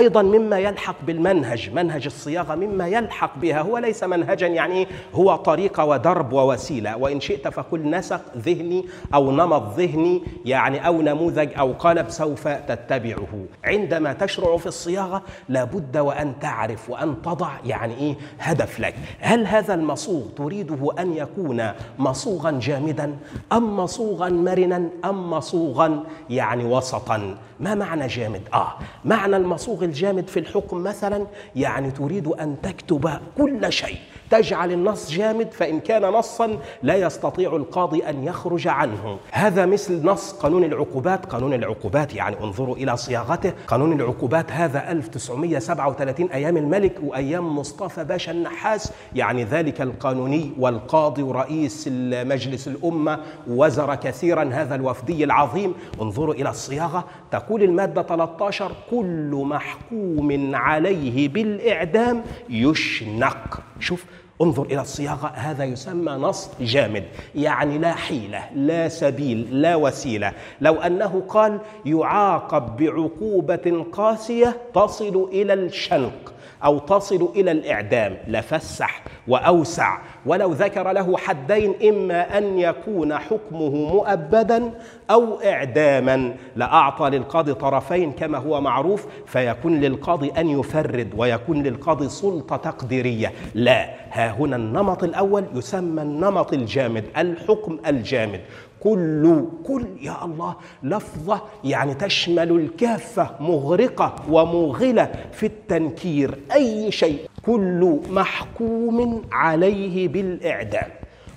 أيضا مما يلحق بالمنهج منهج الصياغة مما يلحق بها هو ليس منهجا يعني هو طريقة ودرب ووسيلة. وإن شئت فقل نسق ذهني أو نمط ذهني يعني أو نموذج أو قالب سوف تتبعه. عندما تشرع في الصياغة لابد وأن تعرف وأن تضع يعني إيه هدف لك. هل هذا المصوغ تريده أن يكون مصوغا جامدا أم مصوغا مرنا أم مصوغا يعني وسطا؟ ما معنى جامد؟ آه معنى المصوغ الجامد في الحكم مثلا يعني تريد أن تكتب كل شيء. تجعل النص جامد فإن كان نصا لا يستطيع القاضي أن يخرج عنه. هذا مثل نص قانون العقوبات. قانون العقوبات يعني انظروا إلى صياغته. قانون العقوبات هذا 1937 أيام الملك وأيام مصطفى باشا النحاس يعني ذلك القانوني والقاضي ورئيس مجلس الأمة وزر كثيرا هذا الوفدي العظيم. انظروا إلى الصياغة. تقول المادة 13 كل محكوم عليه بالإعدام يشنق. شوف انظر إلى الصياغة هذا يسمى نص جامد يعني لا حيلة لا سبيل لا وسيلة. لو أنه قال يعاقب بعقوبة قاسية تصل إلى الشنق أو تصل إلى الإعدام لفسح وأوسع. ولو ذكر له حدين إما أن يكون حكمه مؤبدا أو اعداما. لأعطى للقاضي طرفين كما هو معروف فيكون للقاضي أن يفرد ويكون للقاضي سلطة تقديرية. لا هنا النمط الأول يسمى النمط الجامد الحكم الجامد. كل كل يا الله لفظة يعني تشمل الكافة مغرقة وموغلة في التنكير أي شيء. كل محكوم عليه بالإعدام.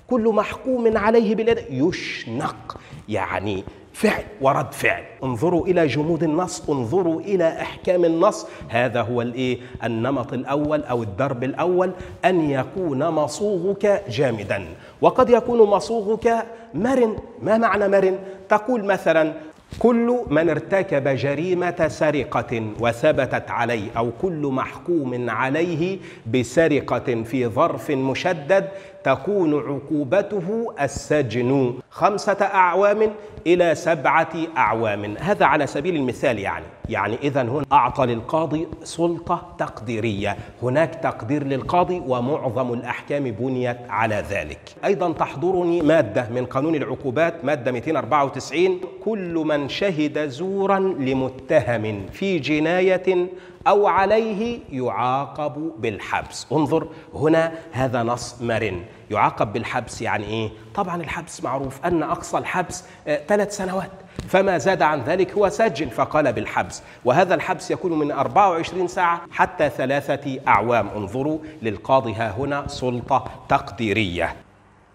كل محكوم عليه بالإعدام يشنق يعني فعل ورد فعل. انظروا إلى جمود النص انظروا إلى أحكام النص. هذا هو الإيه؟ النمط الأول أو الدرب الأول. أن يكون مصوغك جامدا. وقد يكون مصوغك مرن. ما معنى مرن؟ تقول مثلا كل من ارتكب جريمة سرقة وثبتت عليه أو كل محكوم عليه بسرقة في ظرف مشدد تكون عقوبته السجن. خمسة أعوام إلى سبعة أعوام. هذا على سبيل المثال يعني. يعني إذا هنا أعطى للقاضي سلطة تقديرية. هناك تقدير للقاضي ومعظم الأحكام بنيت على ذلك. أيضا تحضرني مادة من قانون العقوبات مادة 294 كل من شهد زورا لمتهم في جناية أو عليه يعاقب بالحبس. انظر هنا هذا نص مرن يعاقب بالحبس يعني إيه؟ طبعا الحبس معروف أن أقصى الحبس ثلاث سنوات. فما زاد عن ذلك هو سجن فقال بالحبس. وهذا الحبس يكون من 24 ساعة حتى ثلاثة أعوام. انظروا للقاضي ها هنا سلطة تقديرية.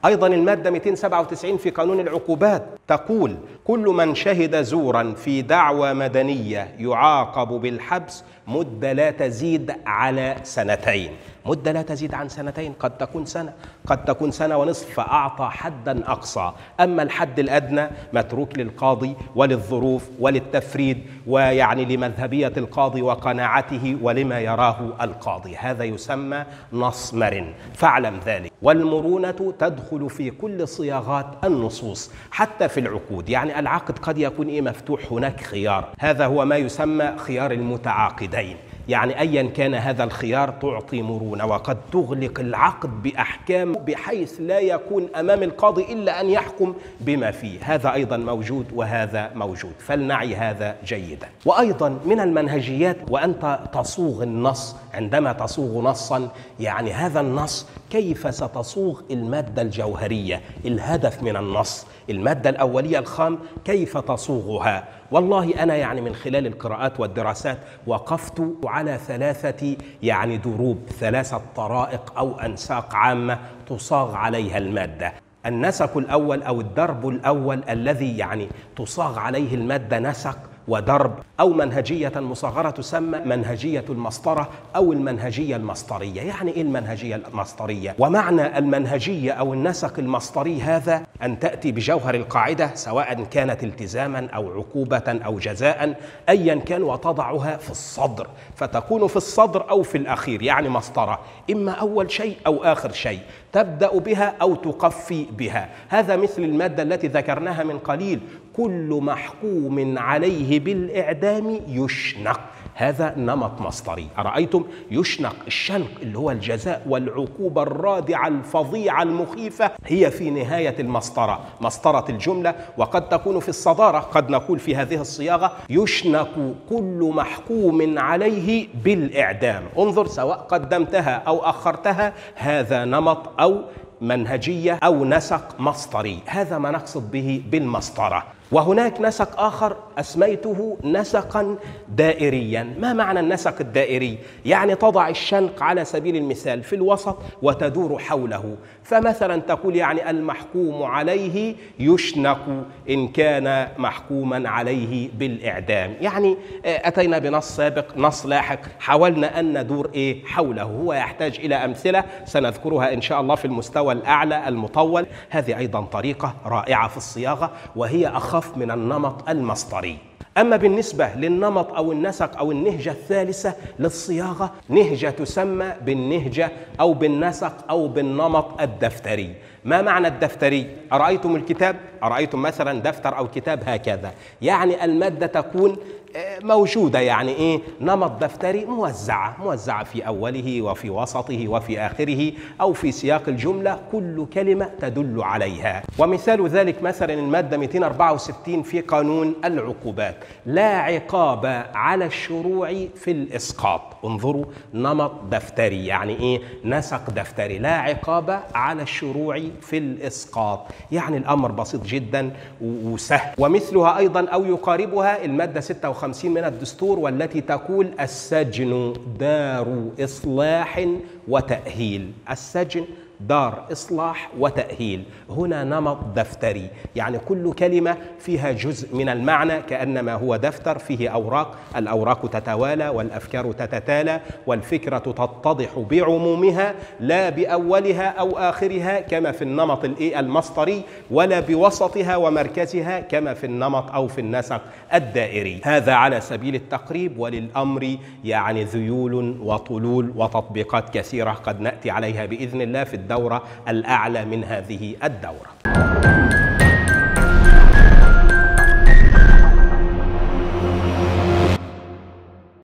أيضا المادة 297 في قانون العقوبات تقول كل من شهد زورا في دعوى مدنية يعاقب بالحبس مدة لا تزيد على سنتين. مدة لا تزيد عن سنتين قد تكون سنة قد تكون سنة ونصف فأعطى حدا أقصى. أما الحد الأدنى متروك للقاضي وللظروف وللتفريد ويعني لمذهبية القاضي وقناعته ولما يراه القاضي. هذا يسمى نص مرن فاعلم ذلك. والمرونة تدخل في كل صياغات النصوص حتى في العقود. يعني العقد قد يكون إيه؟ مفتوح هناك خيار. هذا هو ما يسمى خيار المتعاقدين. يعني ايا كان هذا الخيار تعطي مرونة وقد تغلق العقد بأحكام بحيث لا يكون أمام القاضي إلا أن يحكم بما فيه، هذا أيضا موجود وهذا موجود، فلنعي هذا جيدا. وأيضا من المنهجيات وأنت تصوغ النص عندما تصوغ نصا يعني هذا النص كيف ستصوغ المادة الجوهرية، الهدف من النص، المادة الأولية الخام كيف تصوغها؟ والله أنا يعني من خلال القراءات والدراسات وقفت على ثلاثة يعني دروب ثلاثة طرائق أو أنساق عامة تصاغ عليها المادة النسق الأول أو الدرب الأول الذي يعني تصاغ عليه المادة نسق ودرب أو منهجية مصغرة تسمى منهجية المسطرة أو المنهجية المسطرية. يعني إيه المنهجية المسطرية؟ ومعنى المنهجية أو النسق المسطري هذا أن تأتي بجوهر القاعدة سواء كانت التزاما أو عقوبة أو جزاء أيا كان وتضعها في الصدر. فتكون في الصدر أو في الأخير يعني مسطرة. إما أول شيء أو آخر شيء. تبدأ بها أو تقفي بها. هذا مثل المادة التي ذكرناها من قليل. كل محكوم عليه بالإعدام يشنق. هذا نمط مصدري. أرأيتم؟ يشنق الشنق اللي هو الجزاء والعقوبة الرادعة الفظيعة المخيفة هي في نهاية المسطرة. مسطرة الجملة وقد تكون في الصدارة قد نقول في هذه الصياغة يشنق كل محكوم عليه بالإعدام. انظر سواء قدمتها أو أخرتها هذا نمط أو منهجية أو نسق مصدري. هذا ما نقصد به بالمسطرة. وهناك نسق آخر أسميته نسقا دائريا. ما معنى النسق الدائري؟ يعني تضع الشنق على سبيل المثال في الوسط وتدور حوله. فمثلا تقول يعني المحكوم عليه يشنق إن كان محكوما عليه بالإعدام. يعني أتينا بنص سابق نص لاحق. حاولنا أن ندور إيه؟ حوله. هو يحتاج إلى أمثلة سنذكرها إن شاء الله في المستوى الأعلى المطول. هذه أيضا طريقة رائعة في الصياغة وهي أخف من النمط المصدري أما بالنسبة للنمط أو النسق أو النهجة الثالثة للصياغة نهجة تسمى بالنهجة أو بالنسق أو بالنمط الدفتري. ما معنى الدفتري؟ أرأيتم الكتاب؟ أرأيتم مثلا دفتر أو كتاب هكذا. يعني المادة تكون موجودة يعني إيه؟ نمط دفتري موزعة موزعة في أوله وفي وسطه وفي آخره أو في سياق الجملة كل كلمة تدل عليها. ومثال ذلك مثلا المادة 264 في قانون العقوبات. لا عقاب على الشروع في الإسقاط. انظروا نمط دفتري. يعني إيه؟ نسق دفتري. لا عقاب على الشروع في الإسقاط. يعني الأمر بسيط جدا وسهل. ومثلها أيضا أو يقاربها المادة 56 56 من الدستور والتي تقول السجن دار إصلاح وتأهيل. السجن دار إصلاح وتأهيل. هنا نمط دفتري. يعني كل كلمة فيها جزء من المعنى كأنما هو دفتر فيه أوراق. الأوراق تتوالى والأفكار تتتالى والفكرة تتضح بعمومها لا بأولها أو آخرها كما في النمط المصدري ولا بوسطها ومركزها كما في النمط أو في النسق الدائري. هذا على سبيل التقريب وللأمر يعني ذيول وطلول وتطبيقات كثيرة قد نأتي عليها بإذن الله في الدورة الأعلى من هذه الدورة.